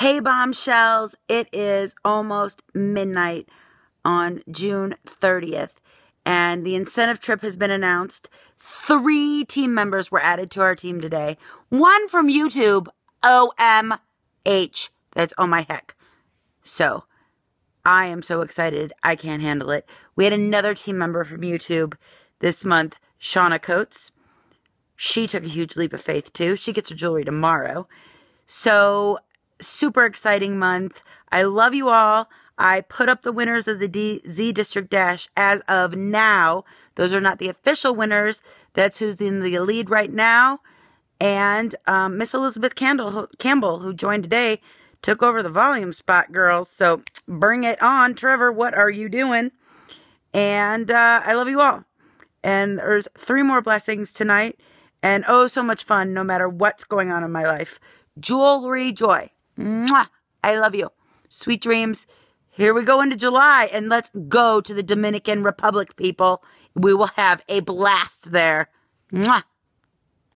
Hey, bombshells, it is almost midnight on June 30th, and the incentive trip has been announced. Three team members were added to our team today. One from YouTube, OMH. That's oh my heck. So, I am so excited. I can't handle it. We had another team member from YouTube this month, Shauna Coates. She took a huge leap of faith too. She gets her jewelry tomorrow. So, super exciting month. I love you all. I put up the winners of the D- Z District Dash as of now. Those are not the official winners. That's who's in the lead right now. And um, Miss Elizabeth Campbell, Campbell, who joined today, took over the volume spot, girls. So bring it on. Trevor, what are you doing? And uh, I love you all. And there's three more blessings tonight. And oh, so much fun no matter what's going on in my life. Jewelry joy. Mwah! I love you. Sweet dreams. Here we go into July and let's go to the Dominican Republic, people. We will have a blast there. Mwah!